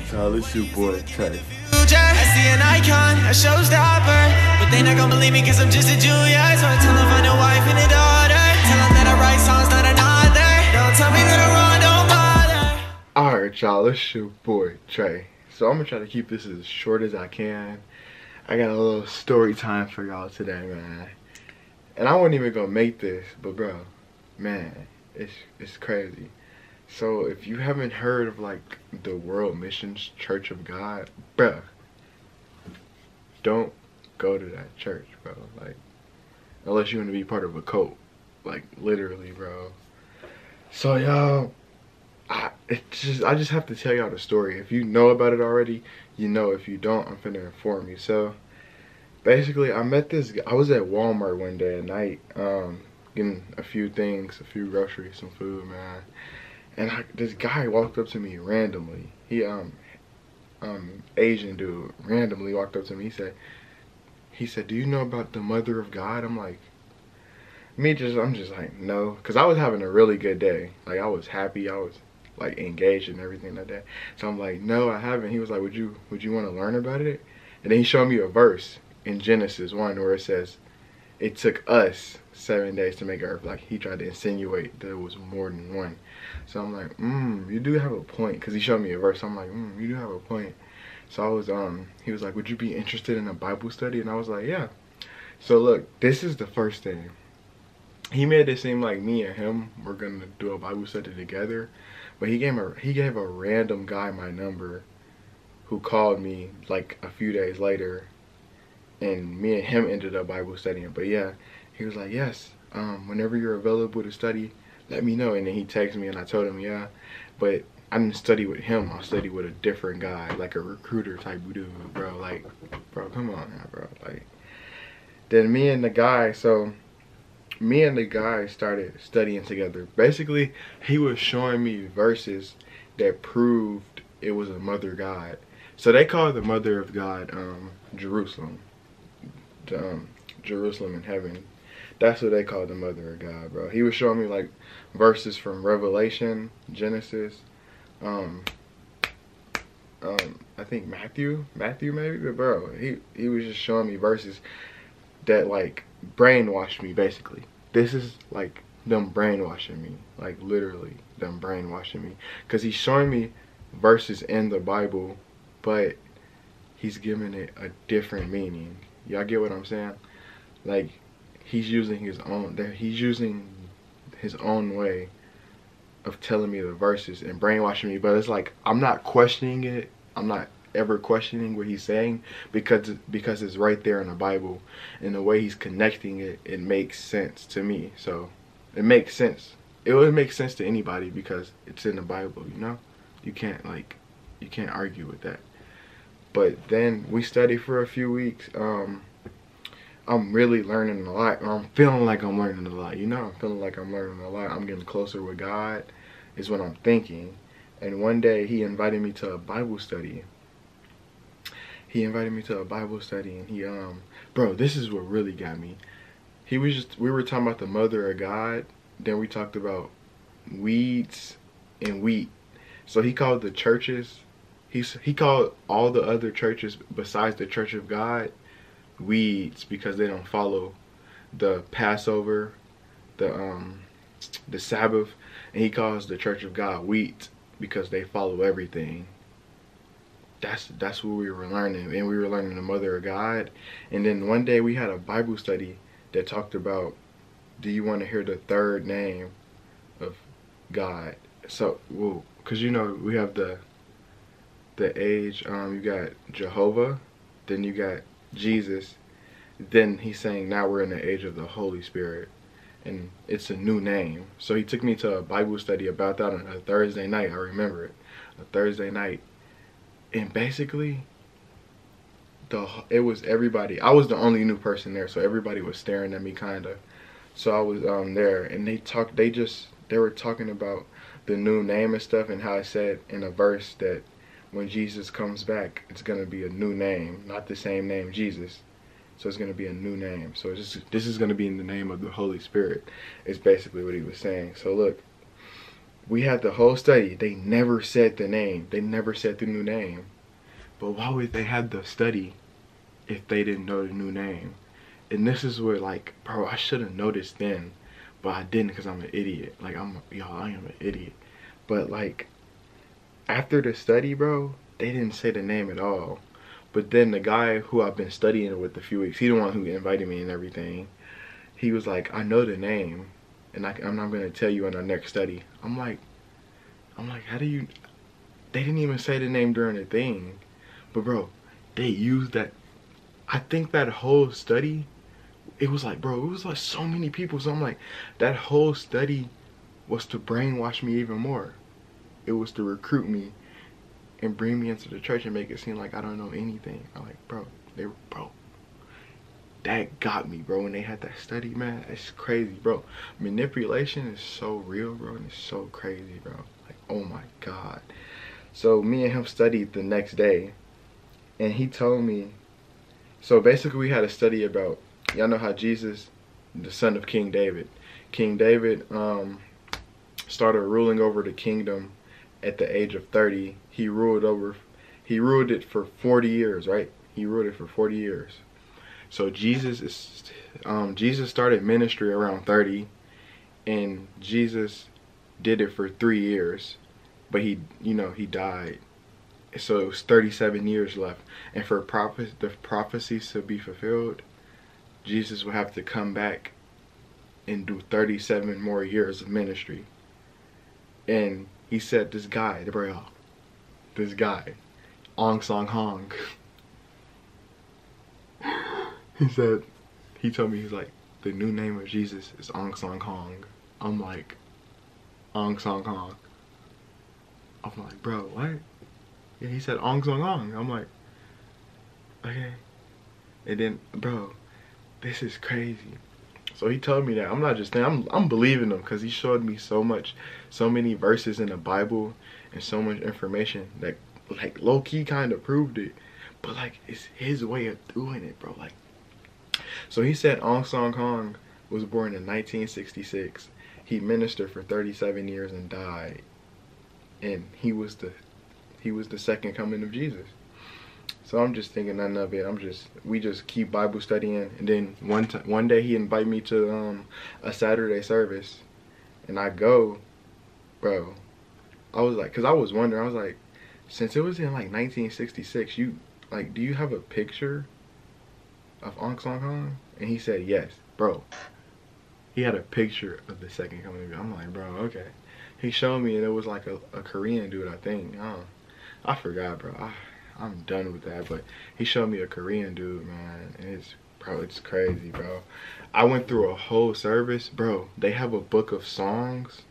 Alright, y'all, it's your boy. I see an icon, a showstopper. But they not gonna believe me cause I'm just a junior. So I tell them find a wife and a daughter. Tell them that I write songs, not another. Don't tell me that I'm wrong, don't bother. Alright, y'all, it's your boy Trey. So I'm gonna try to keep this as short as I can. I got a little story time for y'all today, man. And I wasn't even gonna make this, but bro, man, it's it's crazy. So if you haven't heard of like the World Missions Church of God, bruh, don't go to that church, bro. Like, unless you want to be part of a cult, like literally, bro. So y'all, I just I just have to tell y'all the story. If you know about it already, you know. If you don't, I'm finna inform you. So basically, I met this. I was at Walmart one day at night, um, getting a few things, a few groceries, some food, man and I, this guy walked up to me randomly. He um um Asian dude randomly walked up to me. He said he said, "Do you know about the Mother of God?" I'm like, me just I'm just like no, because I was having a really good day. Like I was happy. I was like engaged and everything like that. So I'm like, no, I haven't. He was like, would you would you want to learn about it? And then he showed me a verse in Genesis one where it says, "It took us seven days to make earth." Like he tried to insinuate there was more than one. So I'm like, mm, you do have a point. Because he showed me a verse. I'm like, mm, you do have a point. So I was, um, he was like, would you be interested in a Bible study? And I was like, yeah. So look, this is the first thing. He made it seem like me and him were gonna do a Bible study together, but he gave a he gave a random guy my number, who called me like a few days later, and me and him ended up Bible studying. But yeah, he was like, yes, um, whenever you're available to study, let me know. And then he texted me and I told him, yeah. But I didn't study with him. I studied with a different guy, like a recruiter type dude, bro. Like, bro, come on now, bro. Like, then me and the guy, so me and the guy started studying together. Basically, he was showing me verses that proved it was a mother God. So they call the mother of God um, Jerusalem. Um, Jerusalem in heaven. That's what they call the mother of God, bro. He was showing me like verses from Revelation, Genesis, um, um, I think Matthew, Matthew maybe, but bro, he he was just showing me verses that like brainwashed me basically. This is like them brainwashing me, like literally them brainwashing me, cause he's showing me verses in the Bible, but he's giving it a different meaning. Y'all get what I'm saying? Like he's using his own. That he's using his own way of telling me the verses and brainwashing me. But it's like I'm not questioning it. I'm not ever questioning what he's saying because because it's right there in the Bible and the way he's connecting it it makes sense to me so it makes sense it would make sense to anybody because it's in the Bible you know you can't like you can't argue with that but then we studied for a few weeks um I'm really learning a lot. I'm feeling like I'm learning a lot. You know, I'm feeling like I'm learning a lot. I'm getting closer with God is what I'm thinking. And one day he invited me to a Bible study. He invited me to a Bible study and he um bro, this is what really got me. He was just we were talking about the mother of God, then we talked about weeds and wheat. So he called the churches he's he called all the other churches besides the church of God weeds because they don't follow the Passover, the um, the Sabbath, and he calls the Church of God wheat because they follow everything. That's that's what we were learning, and we were learning the Mother of God. And then one day we had a Bible study that talked about, do you want to hear the third name of God? So, well, because you know we have the the age. Um, you got Jehovah, then you got Jesus, then he's saying now we're in the age of the Holy Spirit and it's a new name. So he took me to a Bible study about that on a Thursday night. I remember it, a Thursday night, and basically, the it was everybody. I was the only new person there, so everybody was staring at me kind of. So I was um there, and they talked. They just they were talking about the new name and stuff, and how I said in a verse that when Jesus comes back, it's going to be a new name, not the same name Jesus. So it's going to be a new name. So just, this is going to be in the name of the Holy Spirit. Is basically what he was saying. So look, we had the whole study. They never said the name. They never said the new name. But why would they have the study if they didn't know the new name? And this is where like, bro, I should have noticed then, but I didn't because I'm an idiot. Like I'm, y'all, I am an idiot. But like, after the study, bro, they didn't say the name at all. But then the guy who I've been studying with a few weeks, he the one who invited me and everything. He was like, I know the name, and I, am not gonna tell you in our next study. I'm like, I'm like, how do you? They didn't even say the name during the thing, but bro, they used that. I think that whole study, it was like, bro, it was like so many people. So I'm like, that whole study was to brainwash me even more. It was to recruit me and bring me into the church and make it seem like I don't know anything. I'm like, bro, they were, bro, that got me, bro. When they had that study, man, it's crazy, bro. Manipulation is so real, bro, and it's so crazy, bro. Like, oh my God. So me and him studied the next day, and he told me, so basically we had a study about, y'all know how Jesus, the son of King David, King David um, started ruling over the kingdom at the age of 30 he ruled over he ruled it for 40 years right? He ruled it for 40 years. So jesus is um, jesus started ministry around 30 and jesus did it for three years but he you know he died. So it was 37 years left. And for prophet the prophecies to be fulfilled jesus would have to come back and do 37 more years of ministry. And he said this guy, the bro, this guy, Ahn Sahng-hong. he said, he told me he's like, the new name of Jesus is Ahn Sahng-hong. I'm like, Ahn Sahng-hong. I'm like, bro, what? Yeah, he said Ahn Sahng-hong. I'm like, okay. And then, bro, this is crazy. So he told me that. I'm not just saying, I'm, I'm believing him because he showed me so much, so many verses in the Bible and so much information that like low key kind of proved it. But like it's his way of doing it, bro. Like, so he said Ahn Sahng-hong was born in 1966. He ministered for 37 years and died. And he was the he was the second coming of Jesus. So I'm just thinking nothing of it. I'm just we just keep Bible studying, and then one time one day he invite me to um, a Saturday service, and I go, bro. I was like, cause I was wondering. I was like, since it was in like 1966, you like, do you have a picture of Ahn Sahng-hong? And he said yes, bro. He had a picture of the second coming. I'm like, bro, okay. He showed me, and it was like a, a Korean dude, I think. Oh, I forgot, bro. I, I'm done with that. But he showed me a Korean dude, man. It's bro, it's crazy, bro. I went through a whole service, bro. They have a book of songs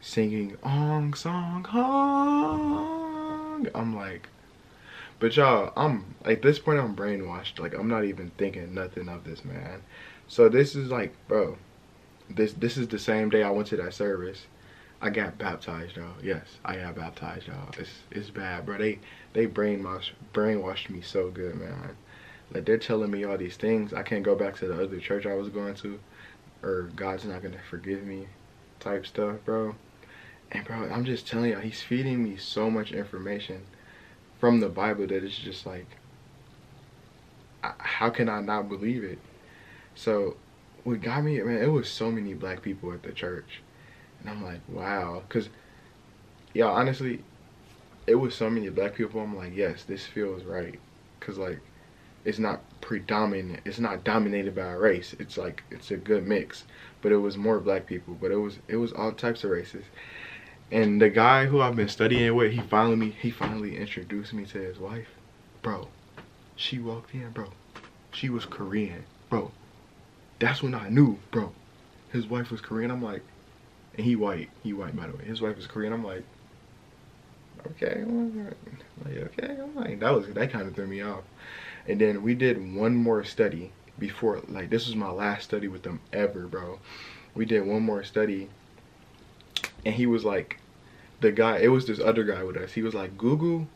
singing Ong Song Hong. I'm like, but y'all, I'm at this point I'm brainwashed. Like I'm not even thinking nothing of this, man. So this is like, bro, this this is the same day I went to that service. I got baptized, y'all. Yes, I got baptized, y'all. It's it's bad, bro. They they brainwashed brainwashed me so good, man. Like they're telling me all these things. I can't go back to the other church I was going to, or God's not gonna forgive me, type stuff, bro. And bro, I'm just telling y'all, he's feeding me so much information from the Bible that it's just like, how can I not believe it? So, what got me, man, it was so many black people at the church and I'm like, wow. Because, yeah, honestly, it was so many black people. I'm like, yes, this feels right. Because, like, it's not predominant. It's not dominated by a race. It's like, it's a good mix. But it was more black people. But it was, it was all types of races. And the guy who I've been studying with, he finally, he finally introduced me to his wife. Bro, she walked in, bro. She was Korean, bro. That's when I knew, bro. His wife was Korean. I'm like, and he white. He white, by the way. His wife is Korean. I'm like, okay. Like, okay. I'm like, that was, that kind of threw me off. And then we did one more study before, like, this was my last study with them ever, bro. We did one more study. And he was like, the guy, it was this other guy with us. He was like, Google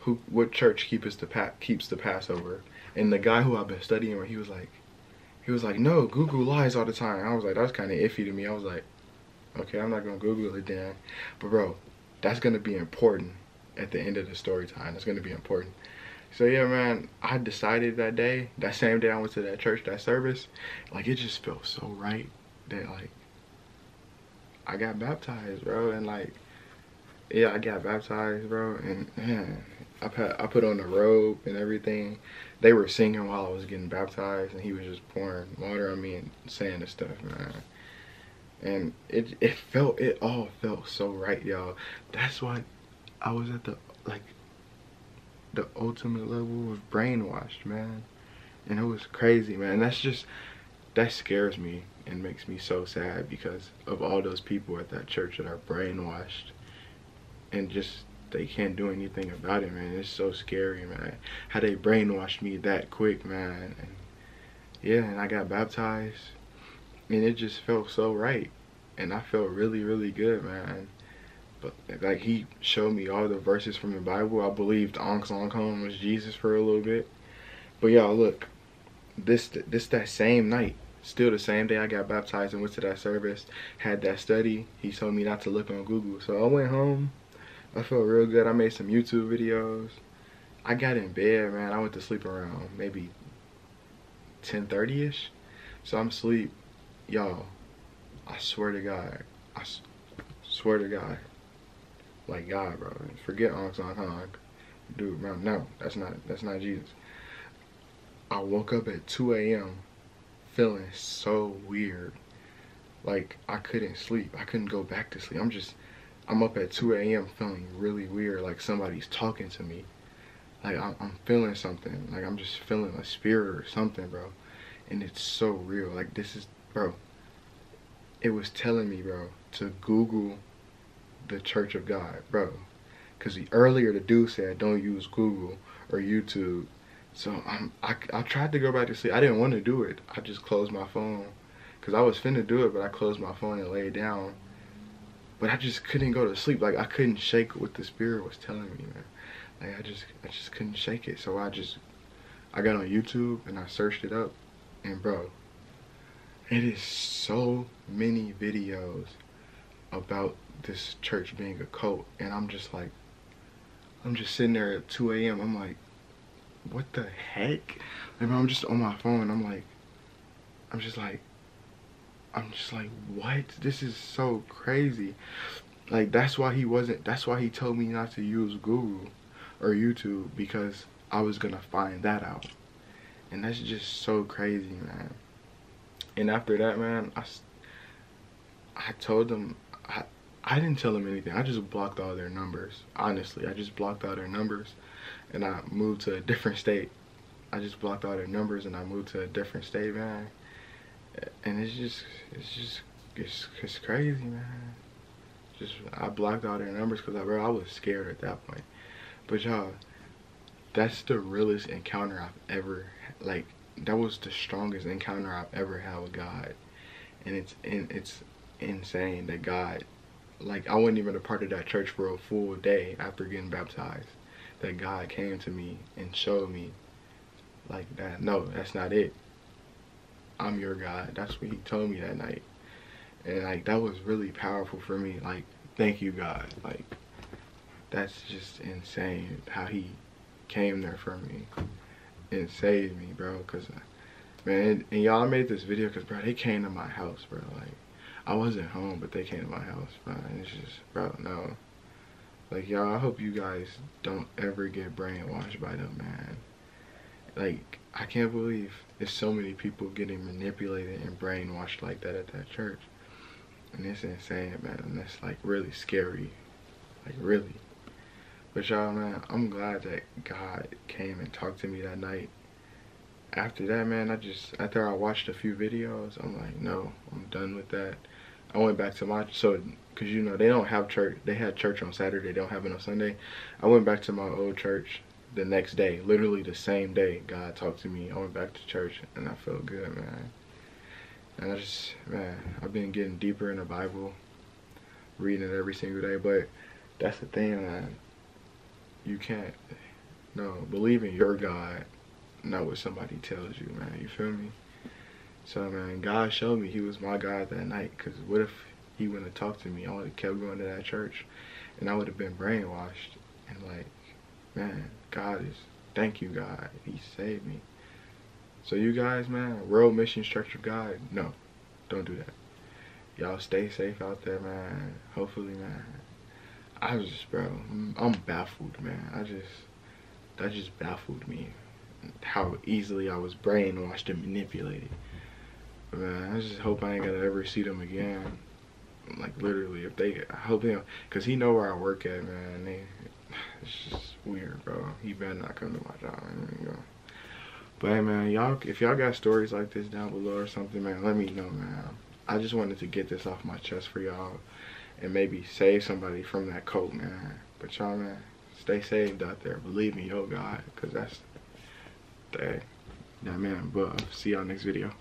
who, what church keeps the, pa keeps the Passover. And the guy who I've been studying, with, he was like, he was like, no, Google lies all the time. I was like, that's kind of iffy to me. I was like, Okay, I'm not gonna Google it then. But bro, that's gonna be important at the end of the story time. It's gonna be important. So yeah, man, I decided that day, that same day I went to that church, that service, like it just felt so right that like I got baptized, bro, and like yeah, I got baptized, bro, and man, I put I put on the robe and everything. They were singing while I was getting baptized, and he was just pouring water on me and saying the stuff, man. And it it felt it all felt so right, y'all. That's why I was at the like the ultimate level of brainwashed, man. And it was crazy, man. That's just that scares me and makes me so sad because of all those people at that church that are brainwashed and just they can't do anything about it, man. It's so scary, man. How they brainwashed me that quick, man. And yeah, and I got baptized, and it just felt so right, and I felt really, really good, man. But like he showed me all the verses from the Bible. I believed Ankh Kong was Jesus for a little bit. But y'all, look, this this that same night, still the same day I got baptized and went to that service, had that study. He told me not to look on Google, so I went home I felt real good. I made some YouTube videos. I got in bed, man. I went to sleep around maybe 10:30ish. So I'm asleep, y'all. I swear to God, I swear to God, like God, bro. Forget Ankh Kong, dude, bro. No, that's not that's not Jesus. I woke up at 2 a.m. feeling so weird. Like I couldn't sleep. I couldn't go back to sleep. I'm just I'm up at 2 a.m. feeling really weird, like somebody's talking to me. Like I'm, feeling something, like I'm just feeling a spirit or something, bro. And it's so real. Like this is, bro. It was telling me, bro, to Google the Church of God, bro. Cause the earlier the dude said don't use Google or YouTube. So I'm, I, I tried to go back to sleep. I didn't want to do it. I just closed my phone. Cause I was finna do it, but I closed my phone and laid down but I just couldn't go to sleep. Like I couldn't shake what the spirit was telling me, man. Like I just I just couldn't shake it. So I just I got on YouTube and I searched it up and bro, it is so many videos about this church being a cult and I'm just like I'm just sitting there at 2 a.m. I'm like, what the heck? Like, I'm just on my phone. I'm like, I'm just like, I'm just like, what? This is so crazy. Like, that's why he wasn't, that's why he told me not to use Google or YouTube because I was to find that out. And that's just so crazy, man. And after that, man, I, I told them, I, I didn't tell them anything. I just blocked all their numbers. Honestly, I just blocked all their numbers and I moved to a different state. I just blocked all their numbers and I moved to a different state, man and it's just it's just it's, it's crazy man just i blocked all their numbers because I, bro, I was scared at that point but y'all that's the realest encounter i've ever like that was the strongest encounter i've ever had with god and it's and it's insane that god like i wasn't even a part of that church for a full day after getting baptized that god came to me and showed me like that no that's not it I'm your God. That's what he told me that night. And like that was really powerful for me. Like, thank you God. Like that's just insane how he came there for me and saved me, bro. Cause uh, man, and y'all made this video cause bro, they came to my house, bro. Like I wasn't home, but they came to my house, bro. And it's just, bro, no. Like y'all, I hope you guys don't ever get brainwashed by them, man. Like I can't believe there's so many people getting manipulated and brainwashed like that at that church. And it's insane, man. And that's like really scary. Like really. But y'all, man, I'm glad that God came and talked to me that night. After that, man, I just, after I watched a few videos, I'm like, no, I'm done with that. I went back to my, so, because, you know, they don't have church, they had church on Saturday, they don't have it on Sunday. I went back to my old church the next day, literally the same day, God talked to me. I went back to church and I felt good, man. And I just, man, I've been getting deeper in the Bible, reading it every single day. But that's the thing, man. You can't, no, believe in your God, not what somebody tells you, man. You feel me? So, man, God showed me he was my God that night. Because what if he wouldn't have talked to me. I would have kept going to that church, and I would have been brainwashed. And like, man, God is. Thank you, God. He saved me. So you guys, man, World Mission Structure Guide, no, don't do that. Y'all stay safe out there, man. Hopefully, man. I was just, bro, I'm, baffled, man. I just, that just baffled me. How easily I was brainwashed and manipulated. Man, I just hope I ain't gonna ever see them again. Like literally, if they, I hope they, cause he know where I work at, man. They, it's just weird, bro. He better not come to my job. Go. But hey, man, y'all, if y'all got stories like this down below or something, man, let me know, man. I just wanted to get this off my chest for y'all and maybe save somebody from that cult, man. But y'all, man, stay saved out there. Believe me, oh God, because that's, dang. Yeah, man, but see y'all next video.